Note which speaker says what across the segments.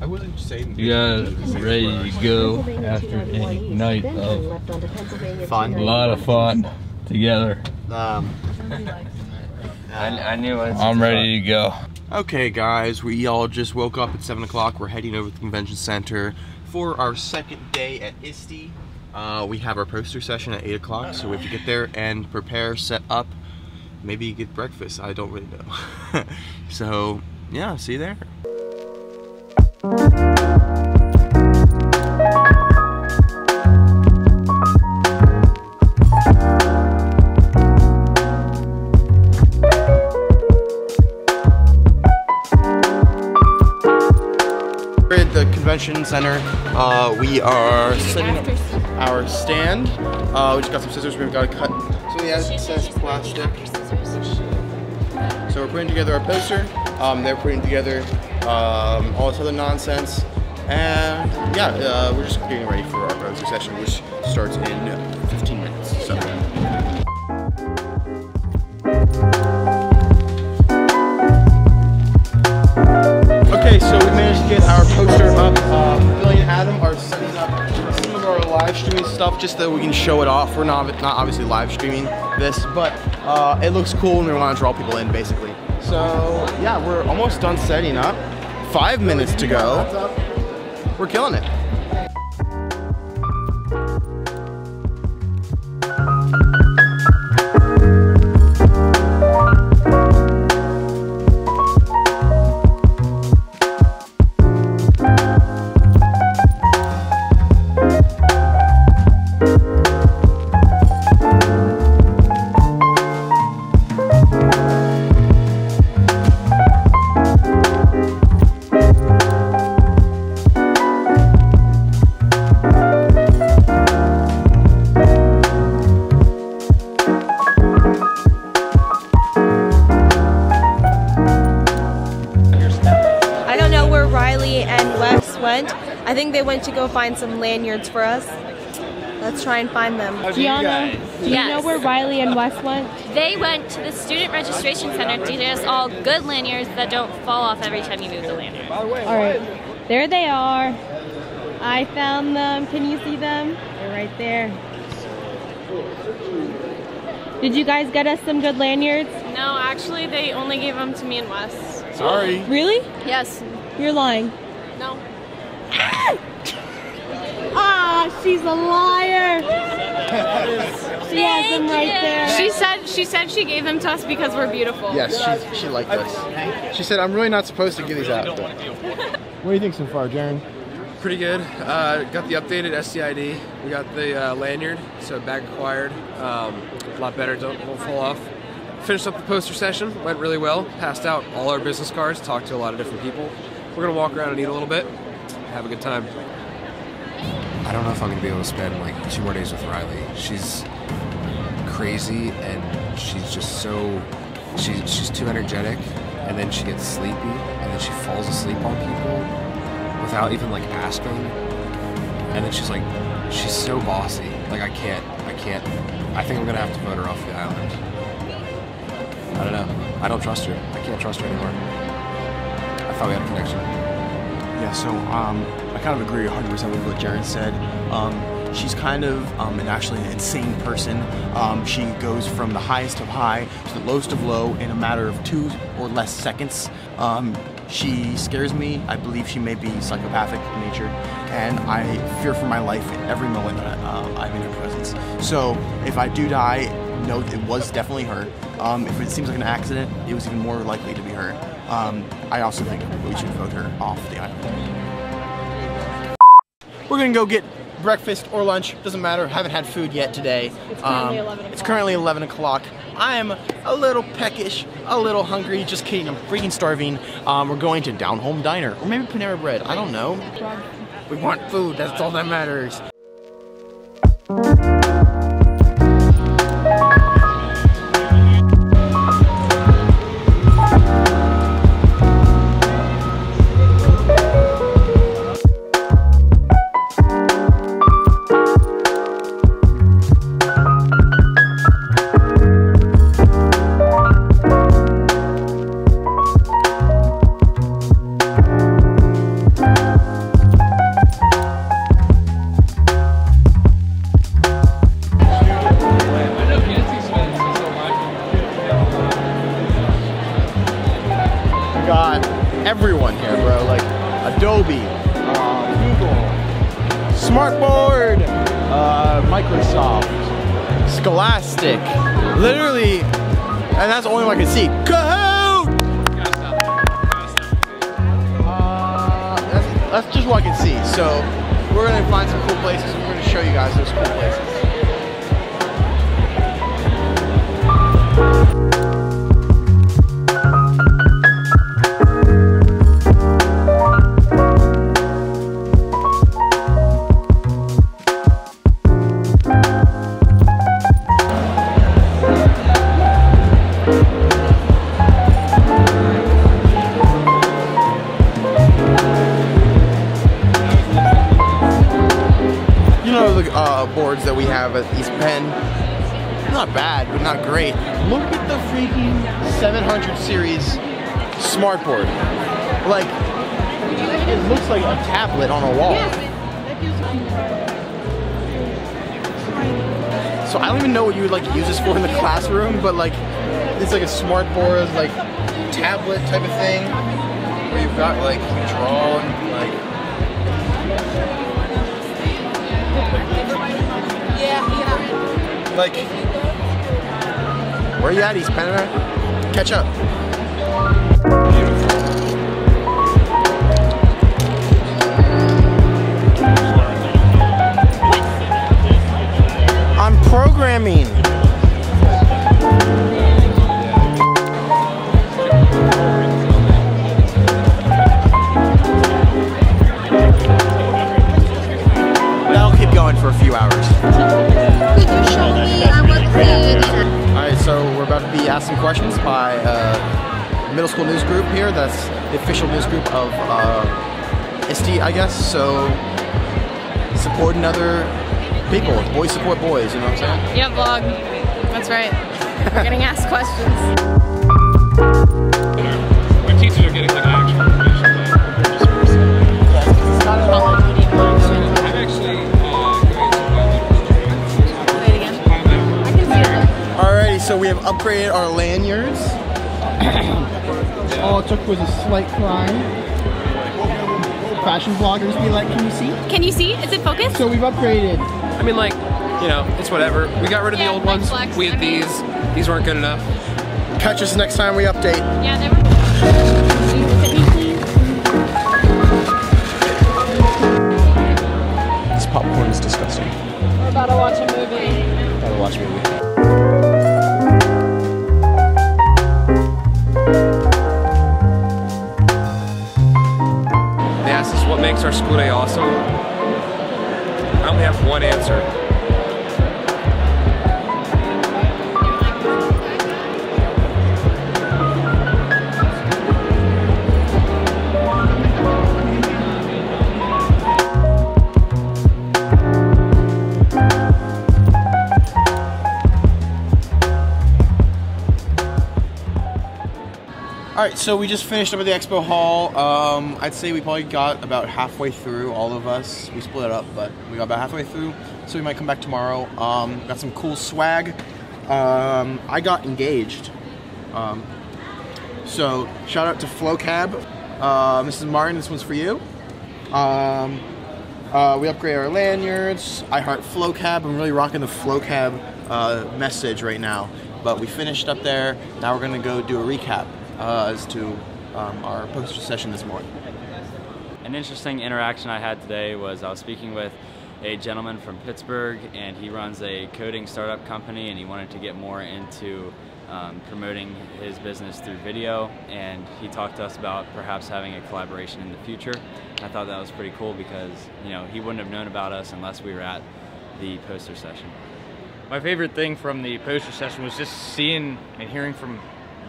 Speaker 1: I wasn't saying.
Speaker 2: You guys ready to go after a night of
Speaker 3: Fun.
Speaker 2: a lot of fun together.
Speaker 3: Um,
Speaker 4: I, I knew it.
Speaker 2: I'm ready to go.
Speaker 1: Okay, guys, we all just woke up at 7 o'clock. We're heading over to the convention center for our second day at ISTE. Uh, we have our poster session at 8 o'clock, so we have to get there and prepare, set up, maybe get breakfast. I don't really know. so, yeah, see you there. We're at the convention center. Uh, we are setting up our stand. Uh, we just got some scissors. We've got to cut some of the excess plastic. So we're putting together our poster. Um, they're putting together um, all this other nonsense. And yeah, uh, we're just getting ready for our session, which starts in 15 live streaming stuff just so we can show it off. We're not, not obviously live streaming this, but uh, it looks cool and we want to draw people in basically. So yeah, we're almost done setting up. Five minutes to go. We're killing it.
Speaker 5: Went to go find some lanyards for us. Let's try and find them.
Speaker 6: Gianna, do you know where Riley and Wes went?
Speaker 7: They went to the student registration center to get us all good lanyards that don't fall off every time you move the lanyard.
Speaker 6: All right, there they are. I found them. Can you see them? They're right there. Did you guys get us some good lanyards?
Speaker 5: No, actually, they only gave them to me and Wes.
Speaker 1: Sorry.
Speaker 6: Really?
Speaker 5: Yes.
Speaker 6: You're lying.
Speaker 5: No.
Speaker 6: Ah, she's a liar. she has them right there.
Speaker 5: She said she said she gave them to us because we're beautiful.
Speaker 1: Yes, she, she liked us. She said, I'm really not supposed to give these out. but- What do you think so far, Jaren?
Speaker 8: Pretty good. Uh, got the updated SCID. We got the uh, lanyard, so bag acquired. Um, a lot better, don't won't fall off. Finished up the poster session, went really well. Passed out all our business cards, talked to a lot of different people. We're gonna walk around and eat a little bit, have a good time.
Speaker 9: I don't know if I'm gonna be able to spend like two more days with Riley. She's crazy and she's just so she's she's too energetic and then she gets sleepy and then she falls asleep on people without even like asking. And then she's like she's so bossy. Like I can't I can't I think I'm gonna have to vote her off the island. I don't know. I don't trust her. I can't trust her anymore. I thought we had a connection.
Speaker 1: Yeah, so um, I kind of agree 100% with what Jaren said. Um, she's kind of um, an actually an insane person. Um, she goes from the highest of high to the lowest of low in a matter of two or less seconds. Um, she scares me. I believe she may be psychopathic in nature, and I fear for my life every moment that I, uh, I'm in her presence. So if I do die, that it was definitely her. Um, if it seems like an accident, it was even more likely to be her. Um, I also think we should vote her off the island. We're gonna go get breakfast or lunch, doesn't matter. Haven't had food yet today.
Speaker 6: It's currently
Speaker 1: Um,
Speaker 6: 11
Speaker 1: It's
Speaker 6: o'clock.
Speaker 1: currently 11 o'clock. I'm a little peckish, a little hungry. Just kidding, I'm freaking starving. Um, we're going to Down Home Diner or maybe Panera Bread. I don't know. We want food. That's all that matters. Literally, and that's the only one I can see. Kahoot! Uh, that's, that's just what I can see. So we're gonna find some cool places and we're gonna show you guys those cool places. Look at the freaking 700 series smartboard. Like, it looks like a tablet on a wall. So I don't even know what you would like use this for in the classroom, but like, it's like a smartboard, like tablet type of thing, where you've got like, you can draw and like, Like, where you at, East Penn? Catch up. I'm programming. ISTE, So supporting other people. Boys support boys, you know what I'm saying?
Speaker 3: Yeah, vlog. That's right. We're getting asked questions.
Speaker 10: My teachers are getting like an actual I'm actually uh,
Speaker 1: Alrighty, so we have upgraded our lanyards. All it took was a slight climb. Fashion bloggers be like, can you see?
Speaker 3: Can you see? Is it focused?
Speaker 1: So we've upgraded.
Speaker 8: I mean, like, you know, it's whatever. We got rid of the old ones. We had these. These weren't good enough.
Speaker 1: Catch us next time we update.
Speaker 3: Yeah, they were.
Speaker 1: This popcorn is disgusting.
Speaker 3: We're about to watch a movie.
Speaker 1: Gotta watch a movie.
Speaker 8: School day awesome. I only have one answer.
Speaker 1: All right, so we just finished up at the expo hall. Um, I'd say we probably got about halfway through, all of us. We split it up, but we got about halfway through, so we might come back tomorrow. Um, got some cool swag. Um, I got engaged. Um, so shout out to Flocab. Uh, Mrs. Martin, this one's for you. Um, uh, we upgraded our lanyards. I heart Flocab. I'm really rocking the Flocab uh, message right now. But we finished up there. Now we're gonna go do a recap uh, as to um, our poster session this morning.
Speaker 11: An interesting interaction I had today was I was speaking with a gentleman from Pittsburgh, and he runs a coding startup company, and he wanted to get more into um, promoting his business through video. And he talked to us about perhaps having a collaboration in the future. I thought that was pretty cool because you know he wouldn't have known about us unless we were at the poster session.
Speaker 10: My favorite thing from the poster session was just seeing and hearing from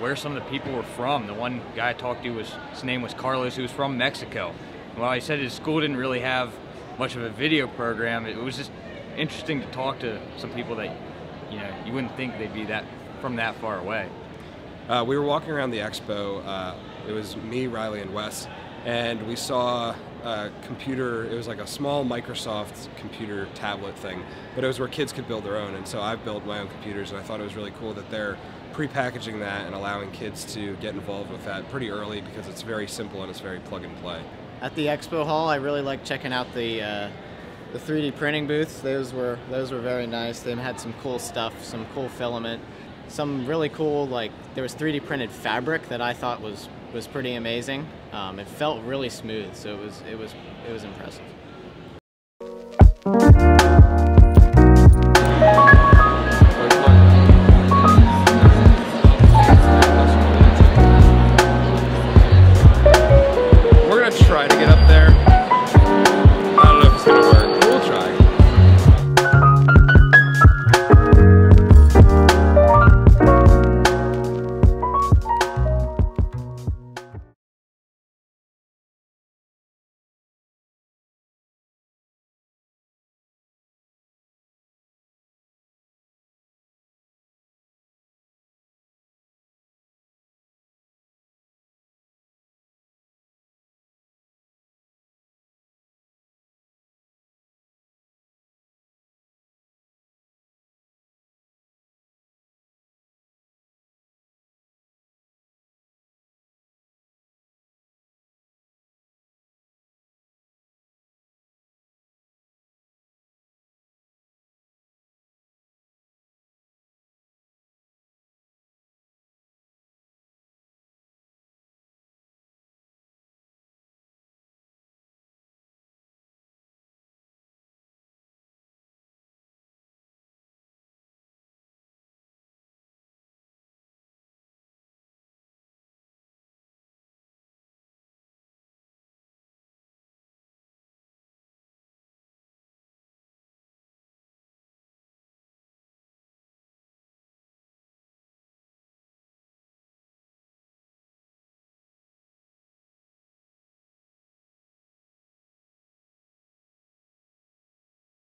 Speaker 10: where some of the people were from. The one guy I talked to was his name was Carlos, who was from Mexico. Well, he said his school didn't really have much of a video program, it was just interesting to talk to some people that you know you wouldn't think they'd be that from that far away.
Speaker 12: Uh, we were walking around the expo. Uh, it was me, Riley, and Wes,
Speaker 8: and we saw a computer. It was like a small Microsoft computer tablet thing, but it was where kids could build their own. And so I've built my own computers, and I thought it was really cool that they're pre-packaging that and allowing kids to get involved with that pretty early because it's very simple and it's very plug and play.
Speaker 12: At the expo hall, I really liked checking out the uh, the 3D printing booths. Those were those were very nice. They had some cool stuff, some cool filament, some really cool like there was 3D printed fabric that I thought was was pretty amazing. Um, it felt really smooth, so it was it was it was impressive.